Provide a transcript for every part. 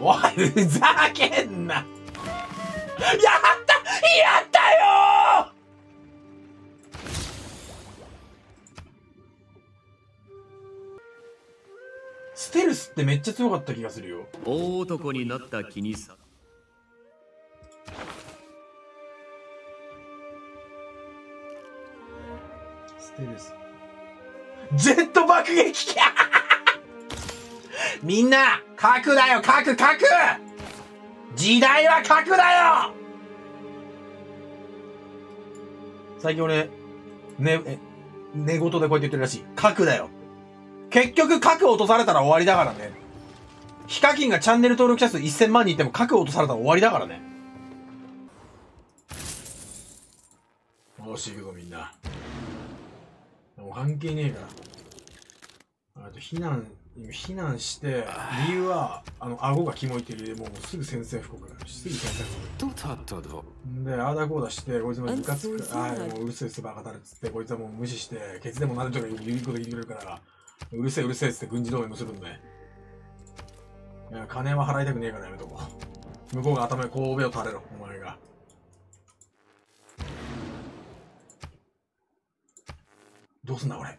おい、ふざけんなやったやったよステルスってめっちゃ強かった気がするよ。大男になった気にさステルス。ジェット爆撃機みんな、核だよ、核、核時代は核だよ最近俺、ね、え、寝言でこうやって言ってるらしい。核だよ。結局核落とされたら終わりだからね。ヒカキンがチャンネル登録者数1000万人いても核落とされたら終わりだからね。よし、行くぞみんな。もう関係ねえから。あと避難、避難して、理由は、あの、顎がキモいっていう理由でもうすぐ宣戦布告だすぐ宣戦布告。で、ああだこうだして、こいつもムカつく。ああ、もううるせえすバカだるっつって、こいつはもう無視して、ケツでもなるとか言うこと聞いてくれるから、うるせえうるせえっつって軍事同盟結ぶんで。いや、金は払いたくねえからやめとこう。向こうが頭に神戸を垂れろ、お前が。どうすんだ、俺。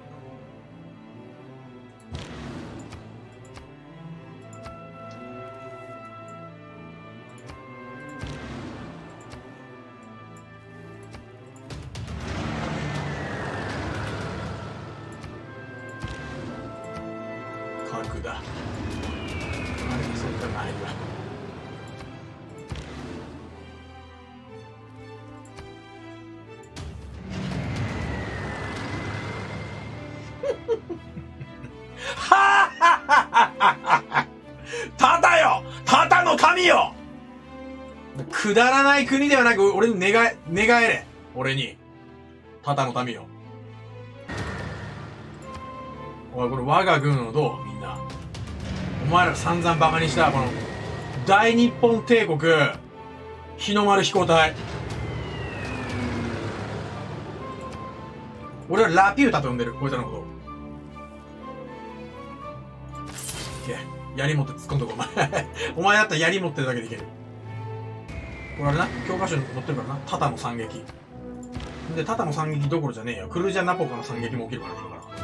核だあれそんなないわただよただの神よくだらない国ではなく、俺に願え、願えれ。俺に。ただの民よ。おい、これ我が軍のどうみんな。お前ら散々バカにした、この、大日本帝国、日の丸飛行隊。俺はラピュータと呼んでる、こいつらのこと。いけ、槍持って突っ込んどこ、お前。お前だったら槍持ってるだけでいける。これあれな、教科書に載ってるからな、タタの惨劇。で、タタの惨劇どころじゃねえよ。クルージャーナポカの惨劇も起きるから、これから。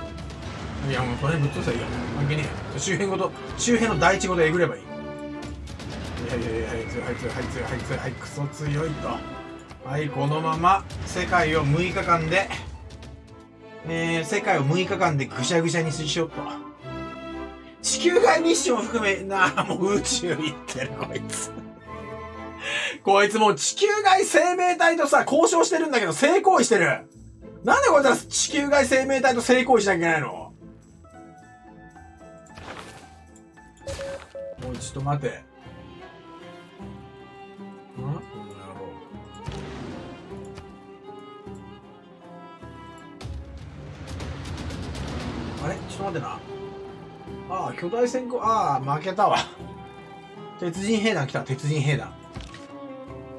いや、もうその辺ぶっ通せばいいや。関係ねえ。周辺ごと、周辺の第一ごとえぐればいい。いやいやいや、はい、強い、はい、強い、はい、強い、はい、強い、はい、クソ強いと。はい、このまま、世界を6日間で、えー、世界を6日間でぐしゃぐしゃにしようと。地球外ミッションを含め、なあ、もう宇宙行ってる、こいつ。こいつもう地球外生命体とさ、交渉してるんだけど、性行為してる。なんでこいつら地球外生命体と性行為しなきゃいけないのと待て。ん？この野郎あれ？ちょっと待ってな。ああ、巨大戦艦、ああ、負けたわ。鉄人兵団来た、鉄人兵団。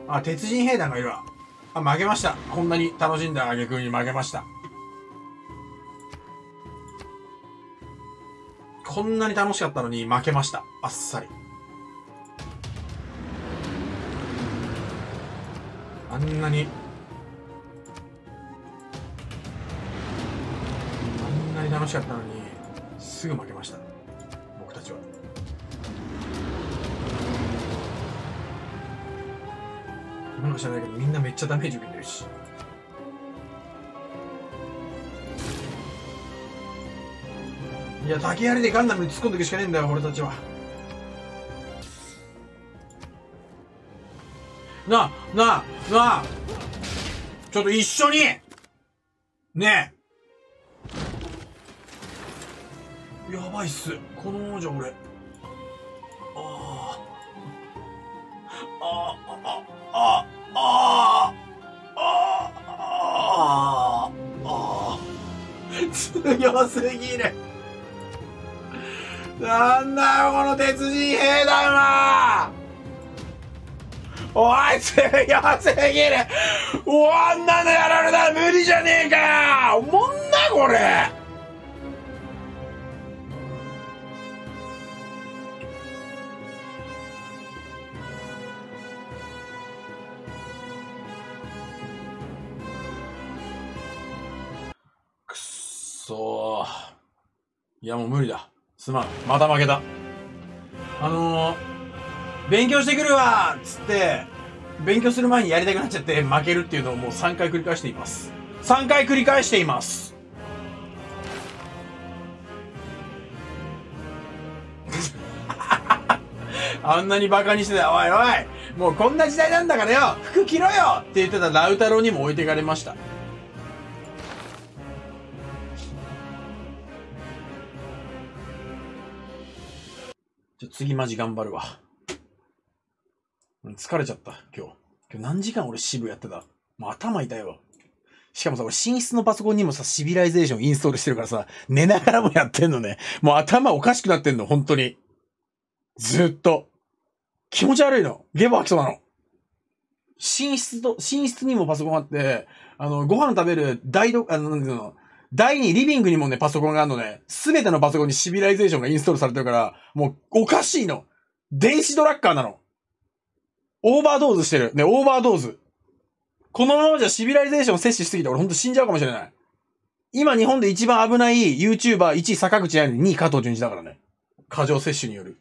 あ、鉄人兵団がいるわ。あ、負けました。こんなに楽しんだ挙句に負けました。こんなに楽しかったのに負けました。あっさり。あんなに、あんなに楽しかったのに、すぐ負けました。僕たちは。なんか知らないけど、みんなめっちゃダメージ受けてるし。いや、竹槍でガンダムに突っ込んでいくしかねえんだよ、俺たちは。なあ、なあ、な。あ、ちょっと一緒に。ね。えやばいっす。このままじゃ俺。ああ。ああ、ああ、ああ、ああ、ああ。強すぎる。なんだよ、この鉄人兵団はおい、強すぎるおんなのやられたら無理じゃねえかよおもんな、これくっそ。いや、もう無理だ。すまん。また負けた。あのー、勉強してくるわっつって、勉強する前にやりたくなっちゃって負けるっていうのをもう3回繰り返しています。3回繰り返しています。あんなにバカにしてた、おいおいもうこんな時代なんだからよ服着ろよって言ってたラウタロにも置いてかれました。じゃ、次マジ頑張るわ。疲れちゃった、今日。今日何時間俺シヴやってた？もう頭痛いわ。しかもさ、俺寝室のパソコンにもさ、シビライゼーションインストールしてるからさ、寝ながらもやってんのね。もう頭おかしくなってんの、本当に。ずっと。気持ち悪いの。ゲボ吐きそうなの。寝室と、寝室にもパソコンあって、あの、ご飯食べる台ど、あの、なんていうの、台に、リビングにもね、パソコンがあるのね、すべてのパソコンにシビライゼーションがインストールされてるから、もう、おかしいの。電子ドラッカーなの。オーバードーズしてる。ね、オーバードーズ。このままじゃシビライゼーション摂取しすぎて俺ほんと死んじゃうかもしれない。今日本で一番危ない YouTuber1 位坂口彩音2位加藤純一だからね。過剰摂取による。